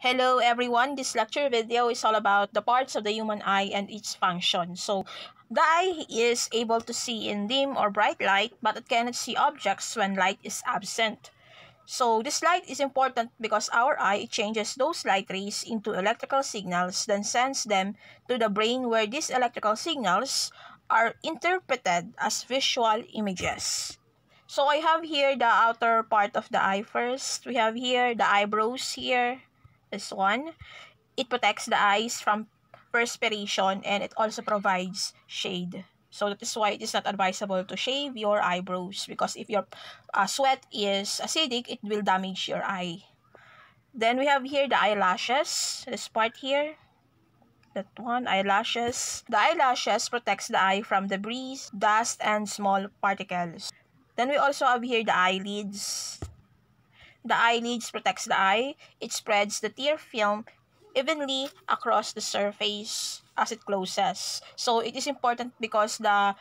Hello everyone, this lecture video is all about the parts of the human eye and its function. So, the eye is able to see in dim or bright light, but it cannot see objects when light is absent. So, this light is important because our eye changes those light rays into electrical signals, then sends them to the brain where these electrical signals are interpreted as visual images. So, I have here the outer part of the eye first. We have here the eyebrows here, this one. It protects the eyes from perspiration and it also provides shade. So that is why it is not advisable to shave your eyebrows because if your uh, sweat is acidic, it will damage your eye. Then we have here the eyelashes, this part here. That one, eyelashes. The eyelashes protects the eye from debris, dust, and small particles. Then we also have here the eyelids. The eyelids protects the eye. It spreads the tear film evenly across the surface as it closes. So it is important because the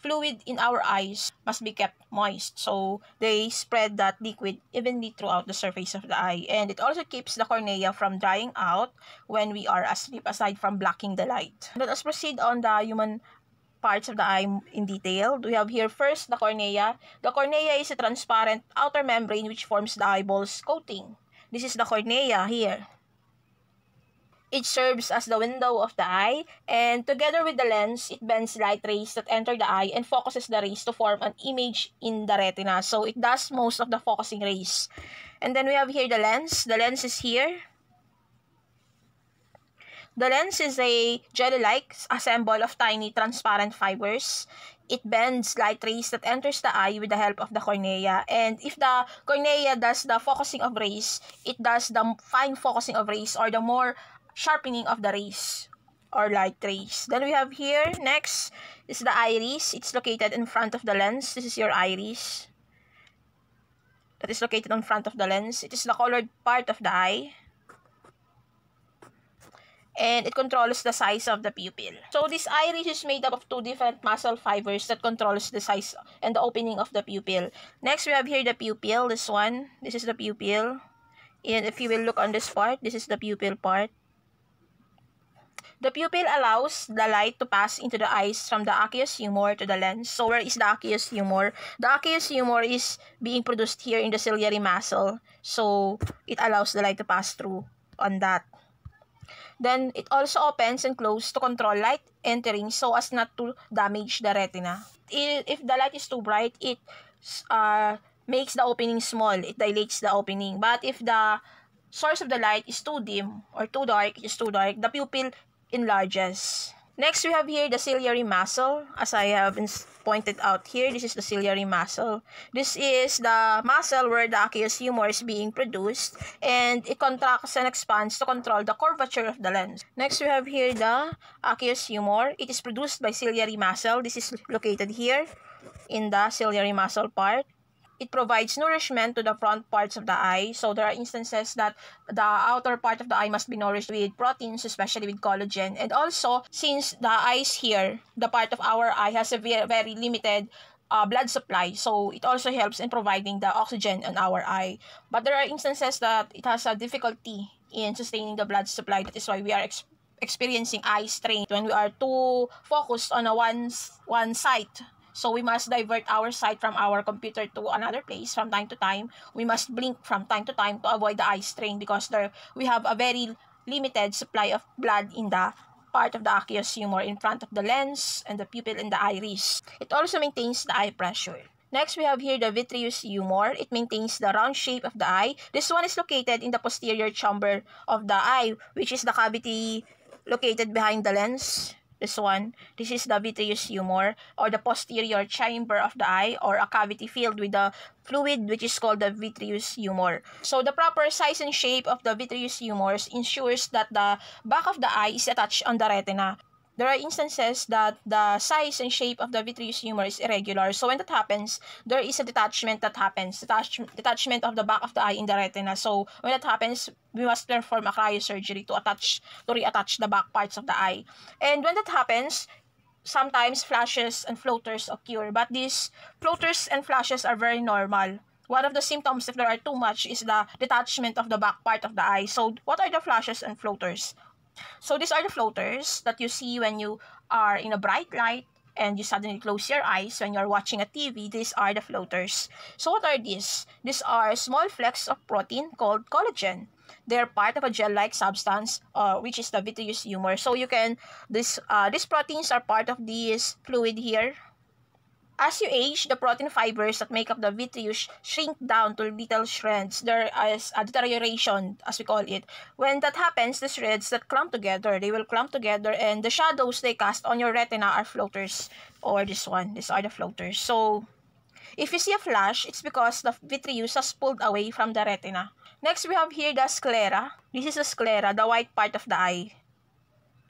fluid in our eyes must be kept moist. So they spread that liquid evenly throughout the surface of the eye. And it also keeps the cornea from drying out when we are asleep aside from blocking the light. Let us proceed on the human parts of the eye in detail. We have here first the cornea. The cornea is a transparent outer membrane which forms the eyeball's coating. This is the cornea here. It serves as the window of the eye, and together with the lens, it bends light rays that enter the eye and focuses the rays to form an image in the retina. So it does most of the focusing rays. And then we have here the lens. The lens is here. The lens is a jelly-like assemble of tiny transparent fibers. It bends light rays that enters the eye with the help of the cornea. And if the cornea does the focusing of rays, it does the fine focusing of rays or the more sharpening of the rays or light rays. Then we have here, next, is the iris. It's located in front of the lens. This is your iris. That is located in front of the lens. It is the colored part of the eye. And it controls the size of the pupil. So this iris is made up of two different muscle fibers that controls the size and the opening of the pupil. Next, we have here the pupil. This one. This is the pupil. And if you will look on this part, this is the pupil part. The pupil allows the light to pass into the eyes from the aqueous humor to the lens. So where is the aqueous humor? The aqueous humor is being produced here in the ciliary muscle. So it allows the light to pass through on that. Then it also opens and closes to control light entering so as not to damage the retina. If the light is too bright, it uh, makes the opening small. It dilates the opening. But if the source of the light is too dim or too dark, it is too dark, the pupil enlarges. Next, we have here the ciliary muscle. As I have pointed out here, this is the ciliary muscle. This is the muscle where the aqueous humor is being produced and it contracts and expands to control the curvature of the lens. Next, we have here the aqueous humor. It is produced by ciliary muscle. This is located here in the ciliary muscle part. It provides nourishment to the front parts of the eye. So there are instances that the outer part of the eye must be nourished with proteins, especially with collagen. And also, since the eyes here, the part of our eye has a very, limited uh, blood supply. So it also helps in providing the oxygen in our eye. But there are instances that it has a difficulty in sustaining the blood supply. That is why we are ex experiencing eye strain when we are too focused on a one, one site So we must divert our sight from our computer to another place from time to time. We must blink from time to time to avoid the eye strain because there we have a very limited supply of blood in the part of the aqueous humor in front of the lens and the pupil and the iris. It also maintains the eye pressure. Next, we have here the vitreous humor. It maintains the round shape of the eye. This one is located in the posterior chamber of the eye, which is the cavity located behind the lens. This one, this is the vitreous humor or the posterior chamber of the eye or a cavity filled with the fluid which is called the vitreous humor. So the proper size and shape of the vitreous humors ensures that the back of the eye is attached on the retina. There are instances that the size and shape of the vitreous humor is irregular. So when that happens, there is a detachment that happens, detach detachment of the back of the eye in the retina. So when that happens, we must perform a cryosurgery to attach, to reattach the back parts of the eye. And when that happens, sometimes flashes and floaters occur. But these floaters and flashes are very normal One of the symptoms, if there are too much, is the detachment of the back part of the eye. So, what are the flashes and floaters? So, these are the floaters that you see when you are in a bright light and you suddenly close your eyes when you're watching a TV. These are the floaters. So, what are these? These are small flecks of protein called collagen. They're part of a gel-like substance, uh, which is the vitreous humor. So, you can, this, uh, these proteins are part of this fluid here as you age, the protein fibers that make up the vitreous shrink down to little shreds. There is a deterioration, as we call it. When that happens, the shreds that clump together, they will clump together and the shadows they cast on your retina are floaters. Or this one, these are the floaters. So, if you see a flash, it's because the vitreous has pulled away from the retina. Next, we have here the sclera. This is the sclera, the white part of the eye.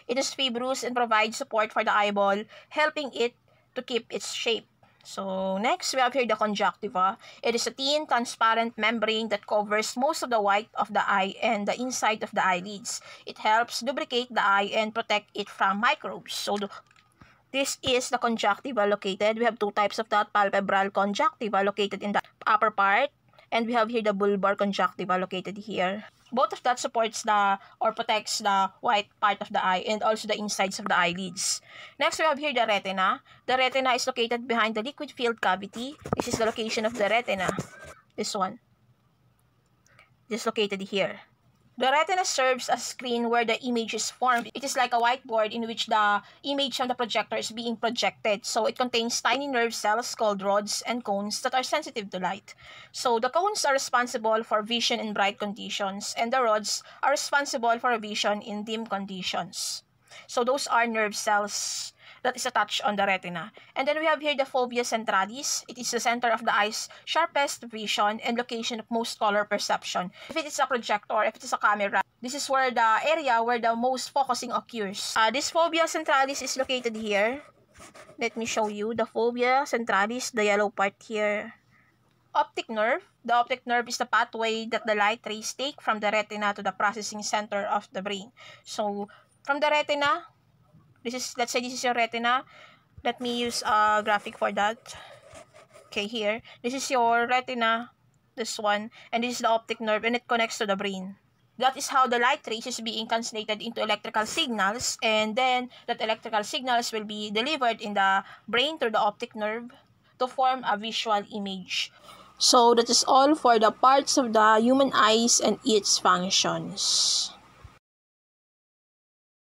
It is fibrous and provides support for the eyeball, helping it to keep its shape. So, next, we have here the conjunctiva. It is a thin, transparent membrane that covers most of the white of the eye and the inside of the eyelids. It helps lubricate the eye and protect it from microbes. So, this is the conjunctiva located. We have two types of that, palpebral conjunctiva located in the upper part, and we have here the bulbar conjunctiva located here both of that supports the or protects the white part of the eye and also the insides of the eyelids. Next, we have here the retina. The retina is located behind the liquid filled cavity. This is the location of the retina. This one. This is located here. The retina serves as a screen where the image is formed. It is like a whiteboard in which the image from the projector is being projected. So it contains tiny nerve cells called rods and cones that are sensitive to light. So the cones are responsible for vision in bright conditions and the rods are responsible for vision in dim conditions. So those are nerve cells that is attached on the retina. And then we have here the fovea centralis. It is the center of the eye's sharpest vision and location of most color perception. If it is a projector, if it is a camera, this is where the area where the most focusing occurs. Uh, this fovea centralis is located here. Let me show you the fovea centralis, the yellow part here. Optic nerve. The optic nerve is the pathway that the light rays take from the retina to the processing center of the brain. So, from the retina, this is, let's say this is your retina. Let me use a graphic for that. Okay, here. This is your retina, this one, and this is the optic nerve, and it connects to the brain. That is how the light rays is being translated into electrical signals, and then that electrical signals will be delivered in the brain through the optic nerve to form a visual image. So that is all for the parts of the human eyes and its functions.